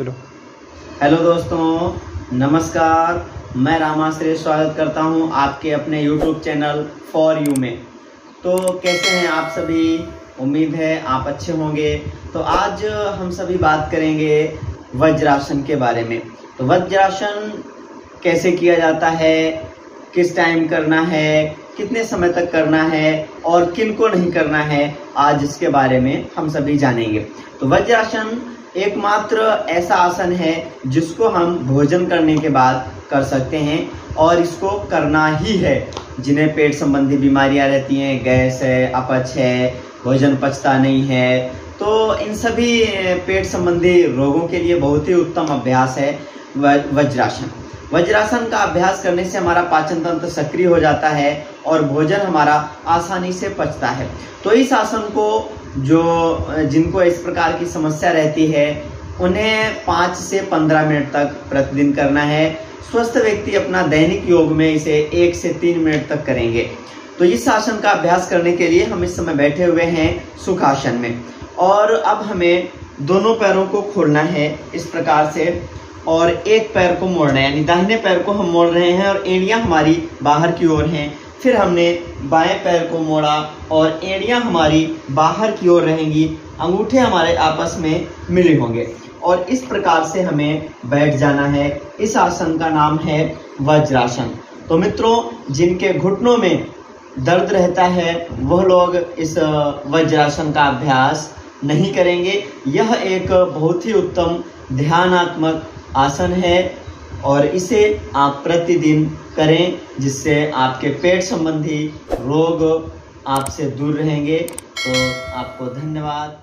चलो। हेलो दोस्तों, नमस्कार। मैं रामाश्रय स्वागत करता हूँ आपके अपने यूट्यूब चैनल फॉर यू में। तो कैसे हैं आप सभी? उम्मीद है आप अच्छे होंगे। तो आज हम सभी बात करेंगे वज्रासन के बारे में। तो वज्रासन कैसे किया जाता है? किस टाइम करना है? कितने समय तक करना है और किन को नहीं करना है, आज इसके बारे में हम सभी जानेंगे। तो वज्रासन एकमात्र ऐसा आसन है जिसको हम भोजन करने के बाद कर सकते हैं और इसको करना ही है। जिन्हें पेट संबंधी बीमारियाँ रहती हैं, गैस है, अपच है, भोजन पचता नहीं है तो इन सभी पेट संबंधी रोगों के लिए बहुत ही उत्तम अभ्यास है वज्रासन। वज्रासन का अभ्यास करने से हमारा पाचन तंत्र सक्रिय हो जाता है और भोजन हमारा आसानी से पचता है। तो इस आसन को जो, जिनको इस प्रकार की समस्या रहती है, उन्हें पाँच से पंद्रह मिनट तक प्रतिदिन करना है। स्वस्थ व्यक्ति अपना दैनिक योग में इसे एक से तीन मिनट तक करेंगे। तो इस आसन का अभ्यास करने के लिए हम इस समय बैठे हुए हैं सुखासन में। और अब हमें दोनों पैरों को खोलना है। इस प्रकार से और एक पैर को मोड़ना है, यानी दाहिने पैर को हम मोड़ रहे हैं और एड़ियाँ हमारी बाहर की ओर हैं। फिर हमने बाएँ पैर को मोड़ा और एड़ियाँ हमारी बाहर की ओर रहेंगी। अंगूठे हमारे आपस में मिले होंगे। और इस प्रकार से हमें बैठ जाना है। इस आसन का नाम है वज्रासन। तो मित्रों, जिनके घुटनों में दर्द रहता है, वह लोग इस वज्रासन का अभ्यास नहीं करेंगे। यह एक बहुत ही उत्तम, ध्यानात्मक आसन है और इसे आप प्रतिदिन करें, जिससे आपके पेट संबंधी रोग आपसे दूर रहेंगे। तो आपको धन्यवाद।